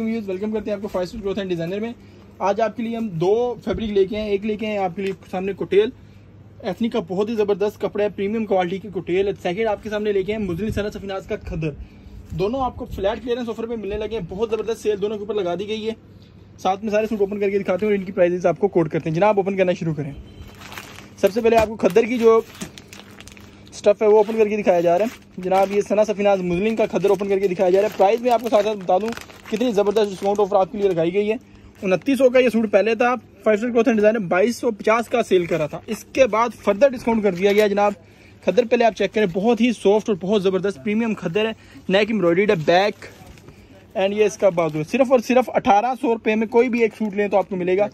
Views welcome करते हैं आपको five star growth and designer में। आज आपके लिए हम दो फैब्रिक लेके आए एक लेके आए आपके लिए सामने कोटेल एथनिक का बहुत ही ज़बरदस्त कपड़ा है प्रीमियम क्वालिटी की कोटेल सेकंड आपके सामने लेके आए मुजलिन सना सफिनाज का खदर। दोनों आपको फ्लैट क्लियरेंस ऑफ़र पे मिलने लगे हैं। बहुत ज़बरदस्त सेल दोनों के ऊपर लगा दी गई है। साथ में सारे सूट ओपन करके दिखाते हैं और इनकी प्राइजेस आपको कोट करते हैं। जनाब ओपन करना शुरू करें। सबसे पहले आपको खद्दर की जो स्टफ़ है वो ओपन करके दिखाया जा रहा है। जनाब, ये सना सफिनाज मुजलिम का खदर ओपन करके दिखाया जा रहा है। प्राइस में आपको साथ साथ बता दूँ कितनी ज़बरदस्त डिस्काउंट ऑफ़र आपके लिए लगाई गई है। उनतीस का ये सूट पहले था five star cloth and design बाईस सौ पचास का सेल करा था। इसके बाद फर्दर डिस्काउंट कर दिया गया जनाब। खदर पहले आप चेक करें बहुत ही सॉफ्ट और बहुत ज़बरदस्त प्रीमियम खदर है। नेक एम्ब्रॉयड है बैक। एंड ये इसका बाजू है सिर्फ़ और सिर्फ़ अठारह सौ रुपये में कोई भी एक सूट लें तो आपको मिलेगा।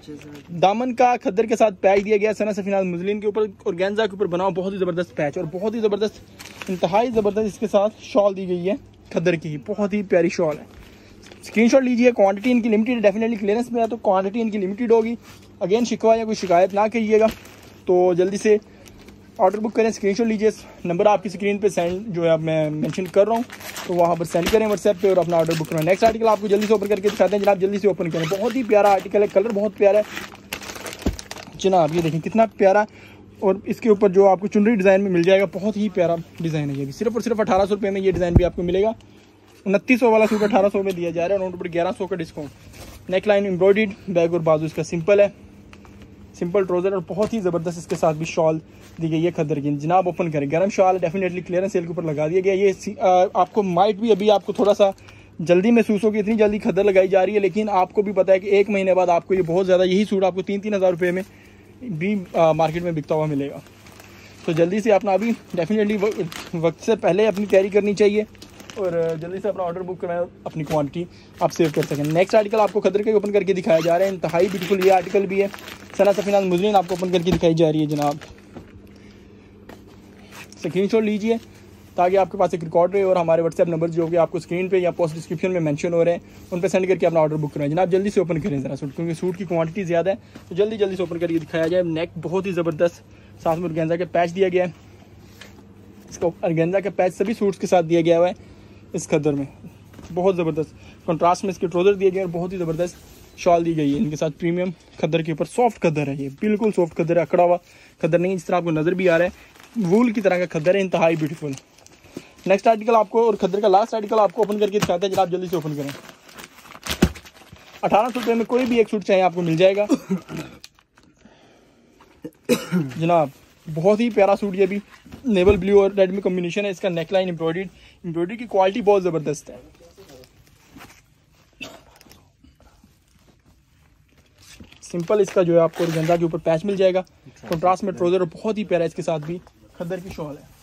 दामन का खद्दर के साथ पैच दिया गया सना सफीनाज मुजलिन के ऊपर और गेंजा के ऊपर बनाओ बहुत ही ज़बरदस्त पैच और बहुत ही ज़बरदस्त इंतहाई ज़बरदस्त इसके साथ शॉल दी गई है खद्दर की। बहुत ही प्यारी शॉल है। स्क्रीनशॉट लीजिए क्वांटिटी इनकी लिमिटेड डेफिनेटली क्लियरेंस में है तो क्वांटिटी इनकी लिमिटेड होगी। अगेन शिकवा या कोई शिकायत ना करिएगा तो जल्दी से ऑर्डर बुक करें स्क्रीनशॉट लीजिए। नंबर आपकी स्क्रीन पे सेंड जो है, मैं मेंशन कर रहा हूँ तो वहाँ पर सेंड करें व्हाट्सएप पे और अपना ऑर्डर बुक करें। नेक्स्ट आर्टिकल आपको जल्दी से ओपन करके दिखाते हैं, जनाब, जल्दी से ओपन करें। बहुत ही प्यारा आर्टिकल है कलर बहुत प्यारा है। जनाब, ये देखें, कितना प्यारा। और इसके ऊपर जो आपको चुनरी डिज़ाइन में मिल जाएगा, बहुत ही प्यारा डिज़ाइन है ये भी। सिर्फ़ और सिर्फ़ अठारह सौ रुपये में ये डिज़ाइन भी आपको मिलेगा। उनतीस सौ वाला सूट अठारह सौ में दिया जा रहा है और ऊपर ग्यारह सौ का discount neck line embroidered back और बाजू इसका सिंपल है। सिंपल ट्रोजर और बहुत ही ज़बरदस्त इसके साथ भी शॉल दी गई है खदर की। जनाब ओपन करें। गर्म शॉल डेफिनेटली क्लियरेंस सेल के ऊपर लगा दिया गया ये आपको माइट भी अभी आपको थोड़ा सा जल्दी महसूस होगी इतनी जल्दी खदर लगाई जा रही है लेकिन आपको भी पता है कि एक महीने बाद आपको ये बहुत ज़्यादा यही सूट आपको तीन तीन हज़ार रुपये में भी आ, मार्केट में बिकता हुआ मिलेगा। तो जल्दी से अपना अभी डेफिनेटली वक्त से पहले अपनी तैयारी करनी चाहिए। और जल्दी से अपना ऑर्डर बुक करना अपनी क्वांटिटी आप सेव कर सकें। नेक्स्ट आर्टिकल आपको खदर के ओपन करके दिखाया जा रहा है। इंतहाई ब्यूटीफुल ये आर्टिकल भी है। सना सफीनाज मुजलिन आपको ओपन करके दिखाई जा रही है, जनाब। स्क्रीन शॉट लीजिए, ताकि आपके पास एक रिकॉर्ड रहे और हमारे व्हाट्सएप नंबर जो कि आपको स्क्रीन पे या पोस्ट डिस्क्रिप्शन में मेंशन हो रहे हैं, उन पर सेंड करके अपना ऑर्डर बुक करें जनाब, जल्दी से ओपन करें ज़रा सूट क्योंकि सूट की क्वांटिटी ज़्यादा है तो जल्दी जल्दी से ओपन करके दिखाया जाए। नेक बहुत ही ज़बरदस्त साथ में गेंजा का पैच दिया गया है। इसको गेंजा के पैच सभी सूट्स के साथ दिया गया हुआ है। इस खदर में। बहुत ज़बरदस्त। कंट्रास्ट में इसके ट्रोज़र दिए गए और बहुत ही ज़बरदस्त शॉल दी गई है। इनके साथ प्रीमियम खदर के ऊपर सॉफ्ट खदर है ये। बिल्कुल सॉफ्ट खदर है, अकड़ा हुआ खदर नहीं, जिस तरह आपको नज़र भी आ रहा है वूल की तरह का खदर है, इंतहाई ब्यूटीफुल नेक्स्ट आर्टिकल आपको और खदर का लास्ट आर्टिकल आपको ओपन करके दिखाते हैं आप जल्दी से ओपन करें। अठारह सौ रुपये में कोई भी एक सूट चाहे आपको मिल जाएगा। जनाब बहुत ही प्यारा सूट ये भी। नेवल ब्लू और रेड में कॉम्बिनेशन है इसका नेकलाइन एम्ब्रॉयड एम्ब्रॉयडरी की क्वालिटी बहुत ज़बरदस्त है। सिंपल इसका जो है आपको गंदा के ऊपर पैच मिल जाएगा। कंट्रास्ट में ट्रोजर बहुत ही प्यारा इसके साथ भी। खदर की शॉल है।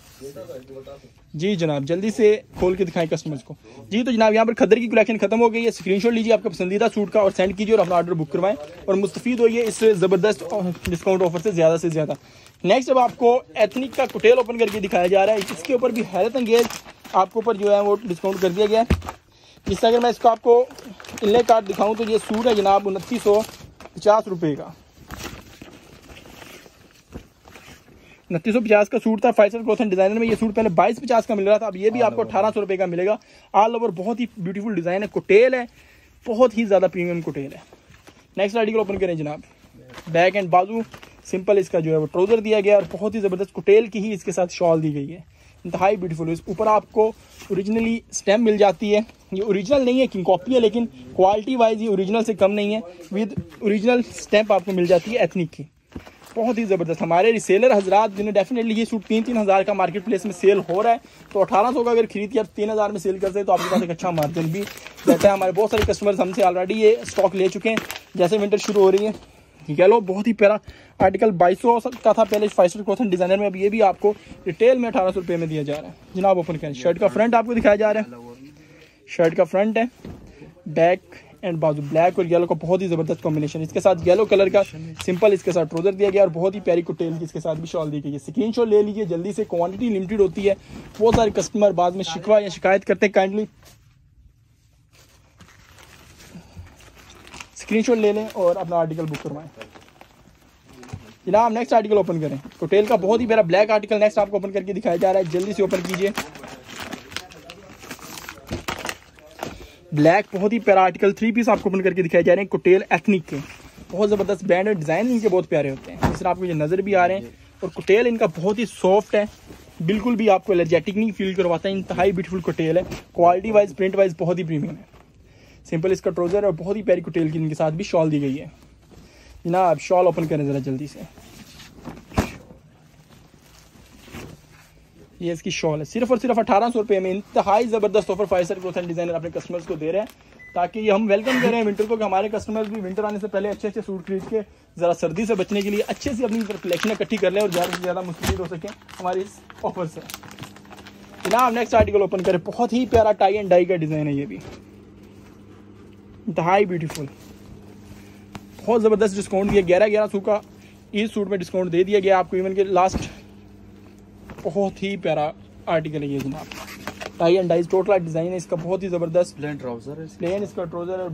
जी जनाब, जल्दी से खोल के दिखाएँ कस्टमर्स को। जी तो जनाब, यहाँ पर खदर की कलेक्शन खत्म हो गई है। स्क्रीनशॉट लीजिए आपका पसंदीदा सूट का और सेंड कीजिए और अपना ऑर्डर बुक करवाएँ। और मुस्तफ़ होइए इस ज़बरदस्त डिस्काउंट ऑफ़र से ज़्यादा से ज़्यादा। नेक्स्ट अब आपको एथनिक का कुटेल ओपन करके दिखाया जा रहा है। इसके ऊपर भी हैरत अंगेज आपके ऊपर जो है वो डिस्काउंट कर दिया गया है। जिससे अगर मैं इसको आपको इनले कार्ड दिखाऊँ तो ये सूट है जनाब उनतीस सौ पचास रुपये का। उनतीस सौ पचास का सूट था five star cloth and designer में ये सूट पहले बाईस पचास का मिल रहा था अब ये भी आपको अठारह सौ रुपये का मिलेगा। ऑल ओवर बहुत ही ब्यूटीफुल डिज़ाइन है कुटेल है बहुत ही ज़्यादा प्रीमियम कुटेल है। नेक्स्ट आर्टिकल ओपन करें जनाब। बैक एंड बाजू सिंपल इसका जो है वो ट्रोजर दिया गया और बहुत ही ज़बरदस्त कुटेल की ही इसके साथ शॉल दी गई है। इंतहाई ब्यूटीफुल ऊपर आपको ओरिजिनली स्टैम्प मिल जाती है। ये ओरिजिनल नहीं है कि कॉपी है लेकिन क्वालिटी वाइज ये ओरिजिनल से कम नहीं है। विद ओरिजिनल स्टैम्प आपको मिल जाती है एथनिक की। बहुत ही ज़बरदस्त। हमारे रिसेलर हजरात जिन्हें डेफिनेटली ये सूट तीन तीन हज़ार का मार्केट प्लेस में सेल हो रहा है तो अठारह सौ का अगर खरीद के आप तीन हज़ार में सेल करते हैं तो आपके पास एक अच्छा मार्जिन भी रहता है। हमारे बहुत सारे कस्टमर्स हमसे ऑलरेडी ये स्टॉक ले चुके हैं, जैसे विंटर शुरू हो रही है। येलो बहुत ही प्यारा आर्टिकल बाईस का था, पहले फाइव स्टार क्लोथ डिज़ाइनर में, अब ये भी आपको रिटेल में अठारह सौ में दिया जा रहा है। जनाब ओपन करें। शर्ट का फ्रंट आपको दिखाया जा रहा है। शर्ट का फ्रंट है। बैक एंड बाजू ब्लैक और येलो का बहुत ही ज़बरदस्त कॉम्बिनेशन इसके साथ येलो कलर का सिंपल इसके साथ ट्रोजर दिया गया और बहुत ही प्यारी कुटेल की इसके साथ भी शॉल दी गई है। स्क्रीन ले लीजिए, जल्दी से क्वांटिटी लिमिटेड होती है। बहुत सारे कस्टमर बाद में शिकवा या शिकायत करते हैं काइंडली स्क्रीनशॉट ले लें और अपना आर्टिकल बुक करवाएँ। जनाब नेक्स्ट आर्टिकल ओपन करें। कोटेल का बहुत ही मेरा ब्लैक आर्टिकल नेक्स्ट आपको ओपन करके दिखाया जा रहा है। जल्दी से ओपन कीजिए। ब्लैक, बहुत ही प्यारा आर्टिकल थ्री पीस आपको ओपन करके दिखाए जा रहे हैं, कुटेल एथनिक के। बहुत ज़बरदस्त ब्रांड और डिज़ाइन इनके बहुत प्यारे होते हैं। इस तरह आपको ये नज़र भी आ रहे हैं, और कुटेल इनका बहुत ही सॉफ्ट है। बिल्कुल भी आपको एलर्जेटिक नहीं फील करवाता है इंतहाई ब्यूटीफुल कुटेल है। क्वालिटी वाइज प्रिंट वाइज बहुत ही प्रीमियम है। सिंपल इसका ट्रोज़र और बहुत ही प्यारी कुटेल की इनके साथ भी शॉल दी गई है। जनाब शॉल ओपन करें ज़रा जल्दी से। ये इसकी शॉल है। सिर्फ़ और सिर्फ़ अठारह सौ रुपये में इंतहाई ज़बरदस्त offer five star cloth and designer अपने कस्टमर्स को दे रहे हैं, ताकि ये हम वेलकम कर रहे हैं विंटर को कि हमारे कस्टमर्स भी विंटर आने से पहले अच्छे अच्छे सूट खरीद के ज़रा सर्दी से बचने के लिए अच्छे से अपनी कलेक्शन इकट्ठी कर लें और ज़्यादा से ज़्यादा मुस्तफ़ हो सकें हमारी इस ऑफ़र से। जनाब नेक्स्ट आर्टिकल ओपन करें। बहुत ही प्यारा टाई एंड डाई का डिज़ाइन है ये भी। इंतहाई ब्यूटीफुल बहुत ज़बरदस्त डिस्काउंट दिया। ग्यारह ग्यारह सौ का इस सूट में डिस्काउंट दे दिया गया आपको। इवन के लास्ट बहुत ही प्यारा आर्टिकल है ये जनाब। Tie and dyes total design है इसका बहुत ही ज़बरदस्त। प्लेन ट्राउज़र है प्लेन इसका ट्रोज़र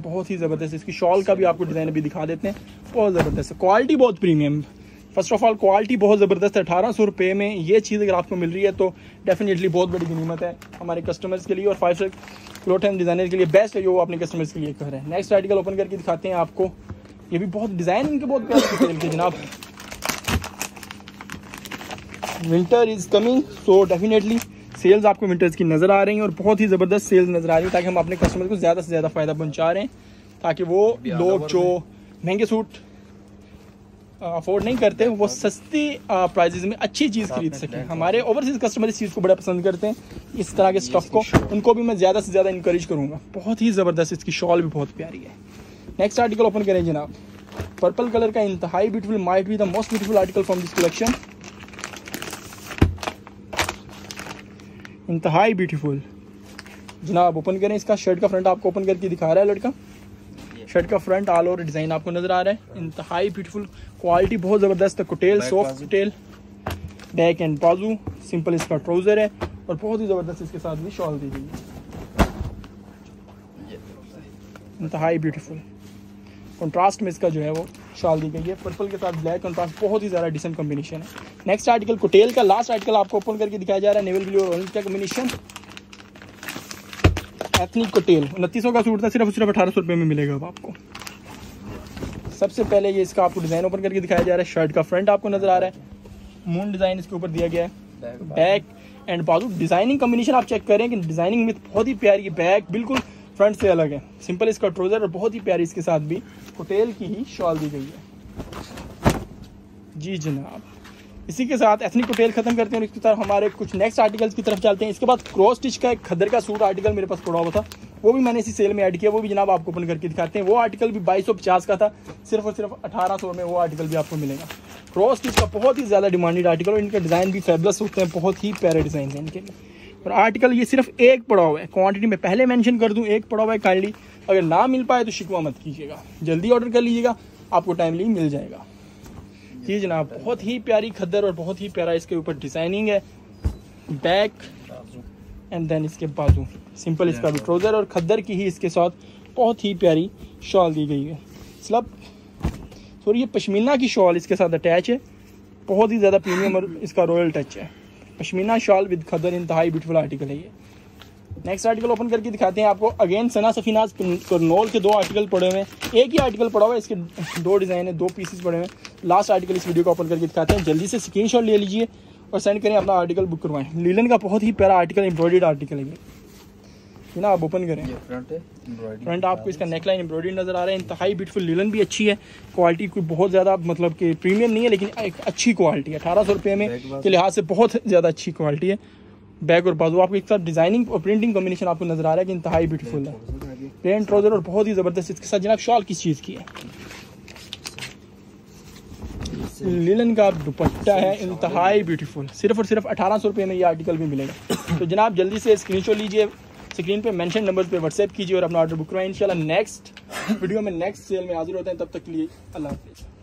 बहुत ही ज़बरदस्त। इसकी शॉल का भी आपको डिज़ाइन अभी दिखा देते हैं। बहुत ज़बरदस्त है। क्वालिटी बहुत premium first of all quality बहुत ज़बरदस्त है। अठारह सौ रुपये में ये चीज़ अगर आपको मिल रही है तो डेफिनेटली बहुत बड़ी कीमत है हमारे कस्टमर्स के लिए और five star cloth and designer के लिए बेस्ट है जो वो अपने कस्टमर्स के लिए कर रहे हैं। नेक्स्ट आर्टिकल ओपन करके दिखाते हैं आपको। ये भी बहुत डिज़ाइन इनके बहुत प्यारे जनाब। Winter is coming so definitely sales आपको विंटर्स की नज़र आ रही हैं और बहुत ही ज़बरदस्त सेल्स नज़र आ रही है ताकि हम अपने कस्टमर को ज़्यादा से ज़्यादा फ़ायदा पहुँचा रहे हैं ताकि वो लोग जो महँगे सूट अफोर्ड नहीं करते वो सस्ती प्राइजेज में अच्छी चीज़ खरीद सकें। हमारे ओवरसीज कस्टमर इस चीज़ को बड़ा पसंद करते हैं इस तरह के स्टफ़ को उनको भी मैं ज़्यादा से ज़्यादा इंकरेज करूँगा। बहुत ही ज़बरदस्त इसकी शॉल भी बहुत प्यारी है। नेक्स्ट आर्टिकल ओपन करें जनाब। पर्पल कलर का इंतहाई beautiful might be the most beautiful article from this collection इंतहाई ब्यूटीफुल जनाब ओपन करें इसका। शर्ट का फ्रंट आपको ओपन करके दिखा रहा है लड़का। शर्ट का फ्रंट ऑल ओवर डिज़ाइन आपको नज़र आ रहा है। इंतहाई ब्यूटीफुल क्वालिटी बहुत ज़बरदस्त है। कुटेल सॉफ्ट कुटेल बैक एंड बाजू। सिंपल इसका ट्राउज़र है। और बहुत ही ज़बरदस्त इसके साथ भी शॉल दी गई है। इंतहाई ब्यूटीफुल कंट्रास्ट में इसका जो है वो शॉल दी गई है। पर्पल के साथ ब्लैक कंट्रास्ट बहुत ही ज़्यादा डिसेंट कॉम्बिनेशन है। नेक्स्ट आर्टिकल कुटेल का लास्ट आर्टिकल आपको ओपन करके दिखाया जा रहा है। नेवल ब्लू और ऑरेंज का कॉम्बिनेशन एथनिक कोटेल उनतीस का सूट था सिर्फ़ सिर्फ़ अठारह सौ रुपये में मिलेगा अब आपको। सबसे पहले ये इसका आपको डिज़ाइन ओपन करके दिखाया जा रहा है। शर्ट का फ्रंट आपको नज़र आ रहा है। मून डिज़ाइन इसके ऊपर दिया गया है। बैक एंड बाजू डिज़ाइनिंग कॉम्बिनेशन आप चेक करें कि डिज़ाइनिंग में बहुत ही प्यारी बैक बिल्कुल फ्रंट से अलग है। सिंपल इसका ट्रोज़र और बहुत ही प्यारी इसके साथ भी होटेल की ही शॉल दी गई है। जी जनाब। इसी के साथ एथनिक होटेल खत्म करते हैं और इसकी तरफ़ हमारे कुछ नेक्स्ट आर्टिकल्स की तरफ़ चलते हैं। इसके बाद क्रॉस स्टिच का एक खदर का सूट आर्टिकल मेरे पास पड़ा हुआ था। वो भी मैंने इसी सेल में ऐड किया, वो भी जनाब आपको ओपन करके दिखाते हैं। वो आर्टिकल भी बाईस का था। सिर्फ़ और सिर्फ़ अठारह सौ में वो आर्टिकल भी आपको मिलेगा। क्रॉस स्टिच का बहुत ही ज़्यादा डिमांडेड आर्टिकल और इनके डिज़ाइन भी फेबलस होते हैं। बहुत ही प्यारे डिज़ाइन हैं इनके। और आर्टिकल ये सिर्फ़ एक पड़ा हुआ है। क्वांटिटी में पहले मेंशन कर दूँ, एक पड़ा हुआ है काइंडली अगर ना मिल पाए तो शिकवा मत कीजिएगा। जल्दी ऑर्डर कर लीजिएगा, आपको टाइमली मिल जाएगा। जी जनाब, बहुत ही प्यारी खद्दर और बहुत ही प्यारा इसके ऊपर डिज़ाइनिंग है। बैक एंड देन इसके बाजू। सिंपल इसका भी ट्रोज़र और खद्दर की ही इसके साथ बहुत ही प्यारी शॉल दी गई है। स्लब सॉरी ये पश्मीना की शॉल इसके साथ अटैच है। बहुत ही ज़्यादा प्रीमियम और इसका रॉयल टच है। पश्मीना शॉल विद खदर इंतहाई ब्यूटीफुल आर्टिकल है ये। नेक्स्ट आर्टिकल ओपन करके दिखाते हैं आपको। अगेन सना सफीनाज करनौल के दो आर्टिकल पड़े हुए हैं। एक ही आर्टिकल पड़ा हुआ है, इसके दो डिज़ाइन है, दो पीसेस पड़े हुए हैं। लास्ट आर्टिकल इस वीडियो को ओपन करके दिखाते हैं। जल्दी से स्क्रीन ले लीजिए और सेंड करें, अपना आर्टिकल बुक करवाएँ। लीलन का बहुत ही प्यारा आर्टिकल एम्ब्रॉयड आर्टिकल है ना आप ओपन करें। फ्रंट है फ्रंट आपको इसका नेकलाइन एम्ब्रॉयडरी नज़र आ रहा है। इंतहाई ब्यूटीफुल लीलन भी अच्छी है। क्वालिटी कोई बहुत ज़्यादा मतलब कि प्रीमियम नहीं है लेकिन एक अच्छी क्वालिटी है। अठारह सौ रुपये में के लिहाज से बहुत ज़्यादा अच्छी क्वालिटी है। बैक और बाजू आपको एक साथ डिज़ाइनिंग और प्रिंटिंग कॉम्बिनेशन आपको नज़र आ रहा है कि इंतहाई ब्यूटीफुल है। प्लेन ट्राउज़र और बहुत ही ज़बरदस्त इसके साथ जनाब शॉल किस चीज़ की है? लिलन का दुपट्टा है इंतहाई ब्यूटीफुल सिर्फ़ और सिर्फ़ अठारह सौ रुपये में ये आर्टिकल भी मिलेगा। तो जनाब जल्दी से स्क्रीनशॉट लीजिए। स्क्रीन पे मेंशन नंबर पे व्हाट्सएप कीजिए और अपना ऑर्डर बुक करवाएँ। इंशाल्लाह नेक्स्ट वीडियो में नेक्स्ट सेल में हाजिर होते हैं, तब तक के लिए अल्लाह हाफिज़।